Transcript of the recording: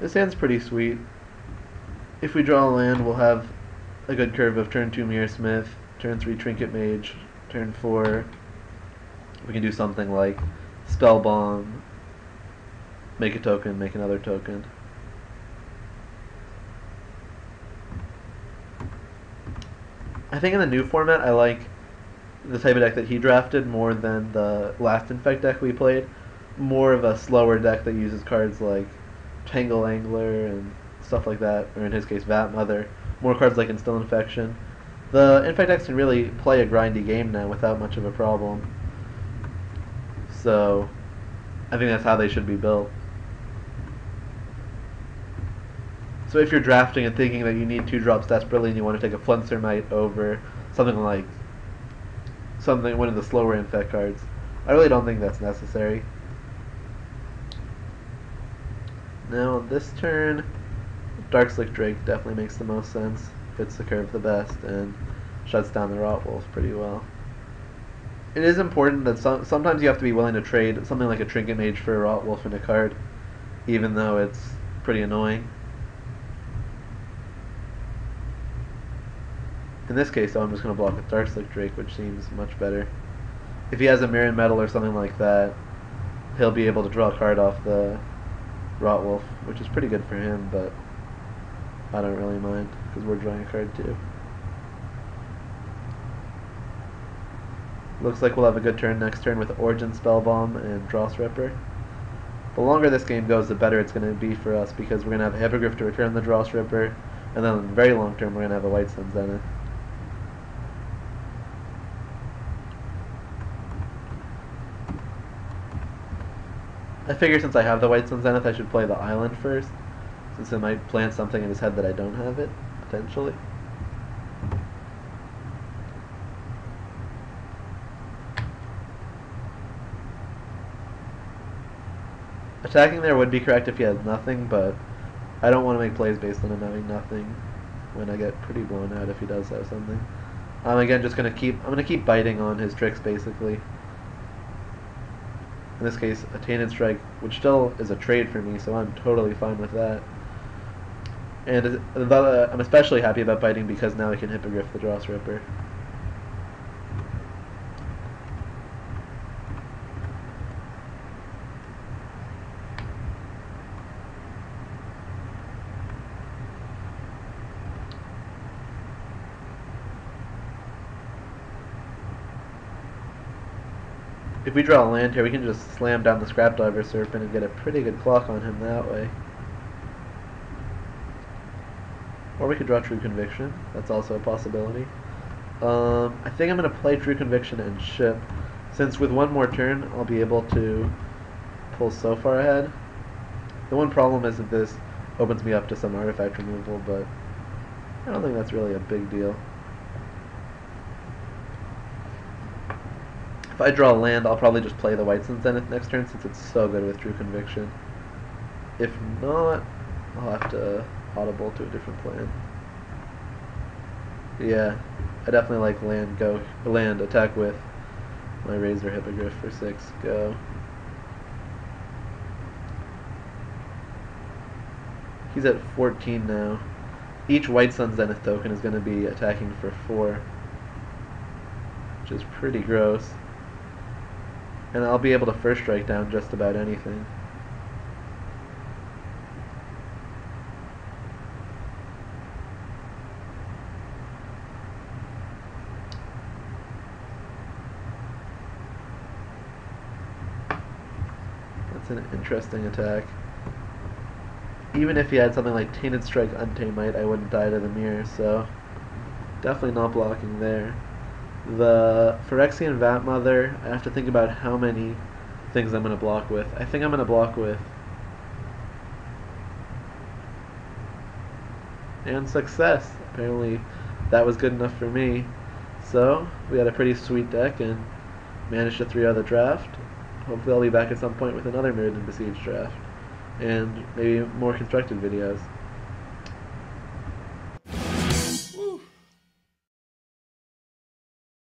This hand's pretty sweet. If we draw a land, we'll have a good curve of turn 2 Myrsmith, turn 3 Trinket Mage, turn 4 we can do something like Spell Bomb, make a token, make another token. I think in the new format I like the type of deck that he drafted more than the last Infect deck we played. More of a slower deck that uses cards like Tangle Angler and stuff like that, or in his case, Vat Mother. More cards like Instill Infection. The Infect decks can really play a grindy game now without much of a problem. So, I think that's how they should be built. So if you're drafting and thinking that you need two drops desperately and you want to take a Flintstermite over something like something one of the slower infect cards, I really don't think that's necessary. Now on this turn, Dark Slick Drake definitely makes the most sense, fits the curve the best, and shuts down the Rotwolf pretty well. It is important that some, sometimes you have to be willing to trade something like a Trinket Mage for a Rotwolf in a card, even though it's pretty annoying. In this case, though, I'm just going to block with Darkslick Drake, which seems much better. If he has a Mirran Mettle or something like that, he'll be able to draw a card off the Rotwolf, which is pretty good for him, but I don't really mind, because we're drawing a card too. Looks like we'll have a good turn next turn with Origin Spellbomb and Dross Ripper. The longer this game goes, the better it's going to be for us, because we're going to have a Hippogriff to return the Dross Ripper, and then in the very long term, we're going to have a White Sun Zenith. I figure since I have the White Sun Zenith, I should play the island first, since it might plant something in his head that I don't have it, potentially. Attacking there would be correct if he has nothing, but I don't want to make plays based on him having nothing when I get pretty blown out if he does have something. I'm again just gonna keep I'm gonna keep biting on his tricks basically in this case, a Tainted Strike, which still is a trade for me, so I'm totally fine with that. And uh, I'm especially happy about biting because now I can Hippogriff the Dross Ripper. If we draw a land here, we can just slam down the Scrapdiver Serpent and get a pretty good clock on him that way. Or we could draw True Conviction. That's also a possibility. Um, I think I'm going to play True Conviction and ship, since with one more turn, I'll be able to pull so far ahead. The one problem is that this opens me up to some artifact removal, but I don't think that's really a big deal. If I draw a land, I'll probably just play the White Sun Zenith next turn since it's so good with True Conviction. If not, I'll have to audible to a different plan. Yeah, I definitely like land go land attack with my Razor Hippogriff for six go. He's at 14 now. Each White Sun Zenith token is going to be attacking for 4, which is pretty gross and I'll be able to first strike down just about anything. That's an interesting attack. Even if he had something like Tainted Strike Untamed Might, I wouldn't die to the mirror, so definitely not blocking there. The Phyrexian Vat Mother, I have to think about how many things I'm going to block with. I think I'm going to block with and success. Apparently that was good enough for me. So, we had a pretty sweet deck and managed to 3 out the draft. Hopefully I'll be back at some point with another Mirrodin Besieged draft. And maybe more constructed videos.